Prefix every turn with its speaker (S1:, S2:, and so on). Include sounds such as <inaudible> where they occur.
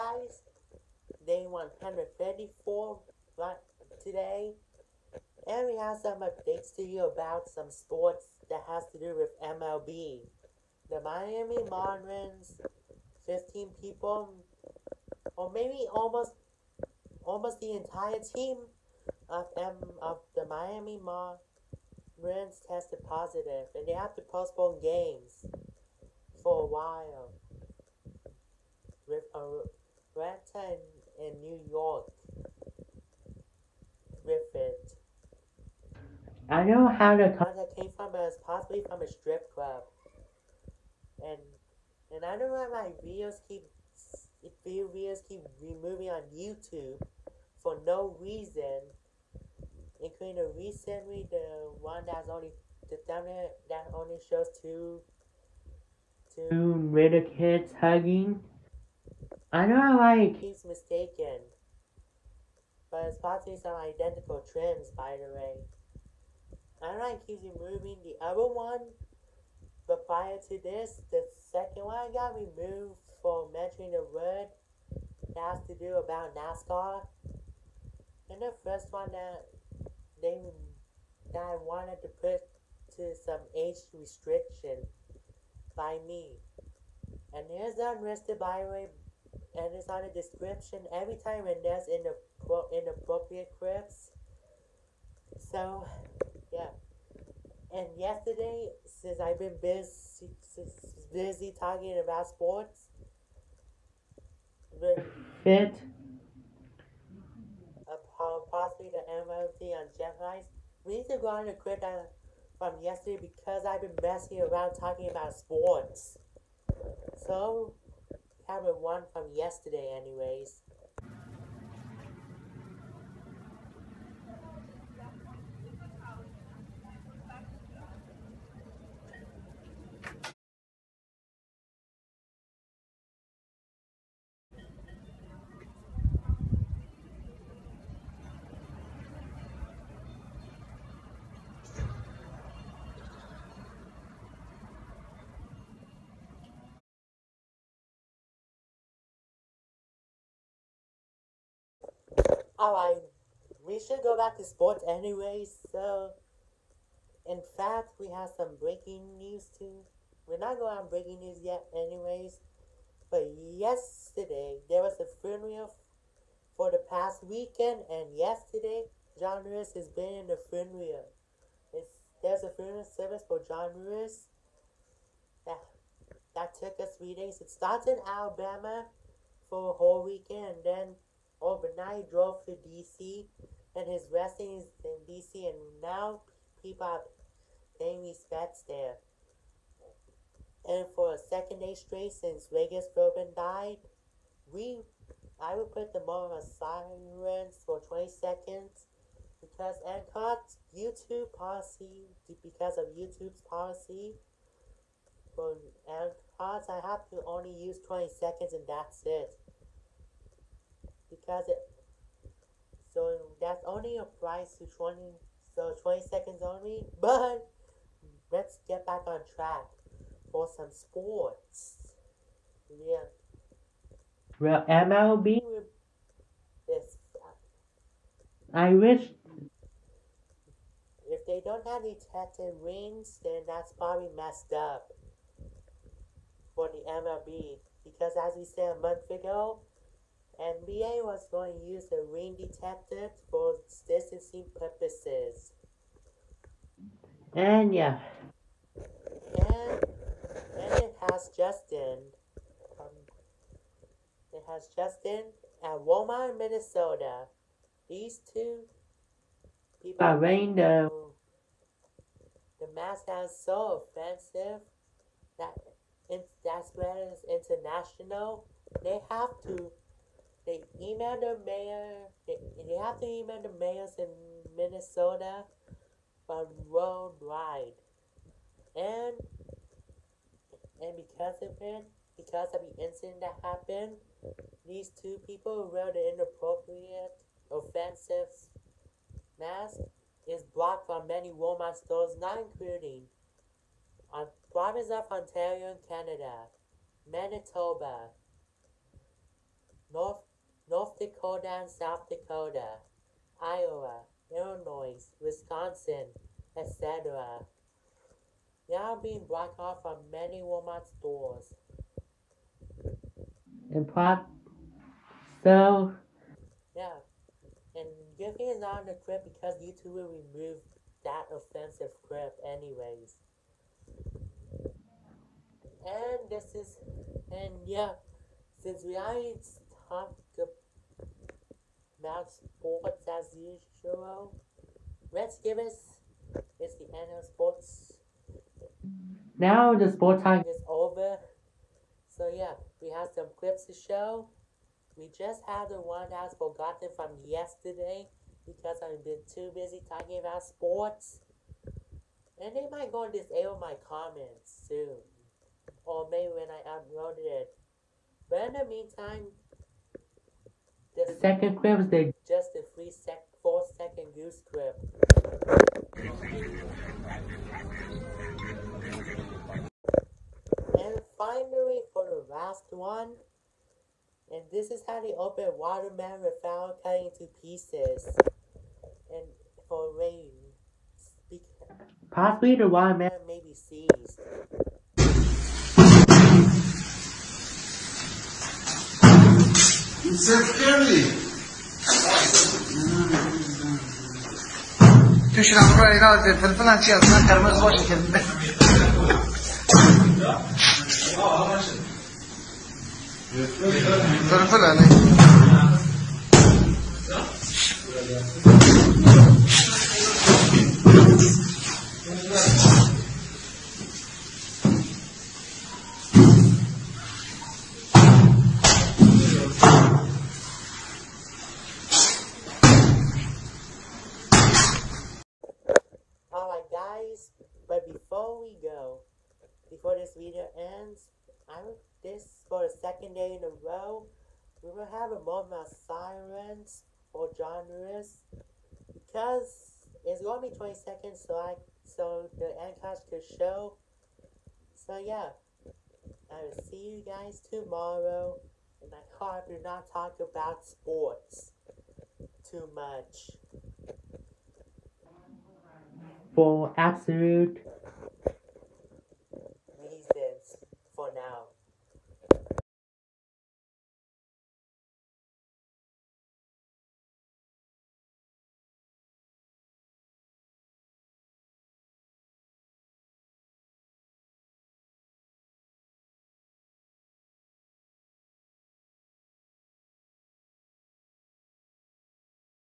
S1: guys. Day 134 right today. And we have some updates to you about some sports that has to do with MLB. The Miami Marlins, 15 people, or maybe almost almost the entire team of M of the Miami Marlins tested positive, and they have to postpone games for a while with In, New York with it. I don't know how the contact came from, but it's possibly from a strip club. And and I don't know why my videos keep videos keep removing on YouTube for no reason. Including recently the one that's only the thumbnail that only shows two two little kids hugging. I don't know it keeps mistaken. But it's possibly some identical trims by the way. I don't know why it keeps removing the other one. But prior to this, the second one got removed for mentioning the word that has to do about NASCAR. And the first one that they that I wanted to put to some age restriction by me. And there's unlisted by the way and it's on the description every time and there's in the inappropriate clips. So yeah. And yesterday, since I've been busy, busy talking about sports, fit, uh, possibly the MLB on Jeff Rice, we need to go on the a quit from yesterday because I've been messing around talking about sports. So, have a one from yesterday, anyways. Alright, we should go back to sports anyway, so... In fact, we have some breaking news too. We're not going on breaking news yet anyways. But yesterday, there was a funeral for the past weekend, and yesterday, John Lewis has been in the funeral. It's, there's a funeral service for John Lewis that, that took us three days. It starts in Alabama for a whole weekend, and then overnight drove to DC and his resting is in DC and now people are paying respects there. And for a second day straight since Regis Philbin died, we I will put the moment of silence for 20 seconds because end cards YouTube policy because of YouTube's policy for end cards I have to only use 20 seconds and that's it because it. So that's only applies to 20 so 20 seconds only <laughs> but let's get back on track for some sports. Yeah. Well MLB this I wish if they don't have detected rings then that's probably messed up for the MLB because as we said a month ago NBA was going to use the ring detector for distancing purposes. And yeah. And, and it has Justin. Um, it has Justin at Walmart, Minnesota. These two people are wearing the, the mask is so offensive that it, that's where it's international. They have to they emailed the mayor. They, they have to email the mayors in Minnesota from worldwide, and and because of it, because of the incident that happened, these two people wrote an inappropriate, offensive mask is blocked from many Walmart stores, not including on province of Ontario, Canada, Manitoba, North North Dakota and South Dakota, Iowa, Illinois, Wisconsin, etc. They are being blocked off from many Walmart stores.
S2: And pop. So,
S1: Yeah, and Griffin is not on the clip because YouTube will remove that offensive clip anyways. And this is, and yeah, since we already talked about sports as usual, let's give us, it's the end of sports
S2: now the sport time.
S1: is over. So yeah, we have some clips to show. We just had the one that was forgotten from yesterday because I've been too busy talking about sports. And they might go and disable my comments soon. Or maybe when I upload it. But in the meantime,
S2: The
S1: the
S2: second clip is the
S1: just a three sec four second goose clip. And finally for the last one, and this is how they open watermelon without cutting to pieces. And for rain,
S2: possibly the man
S1: maybe
S3: توش رمضان اینا فلفل هم چی اصلا قرمز باشه که فلفل نه
S1: Alright but before we go, before this video ends, I will this for the second day in a row, we will have a moment of silence for John Lewis because it's gonna be 20 seconds so I so the end cards could show. So yeah. I will see you guys tomorrow and I hope do not talk about sports too much.
S2: For absolute